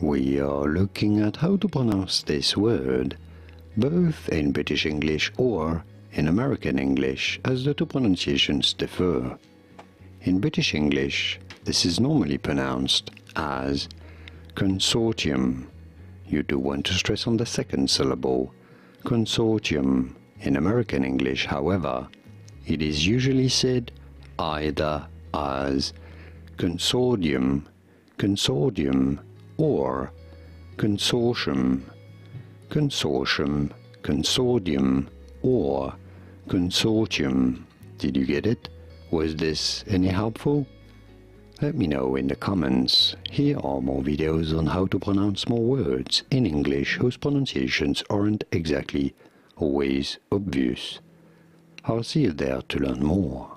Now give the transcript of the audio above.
we are looking at how to pronounce this word, both in British English or in American English, as the two pronunciations differ. In British English, this is normally pronounced as consortium. You do want to stress on the second syllable, consortium. In American English, however, it is usually said either as consortium, consortium, or consortium, consortium, consortium, or consortium. Did you get it? Was this any helpful? Let me know in the comments. Here are more videos on how to pronounce more words in English whose pronunciations aren't exactly always obvious. I'll see you there to learn more.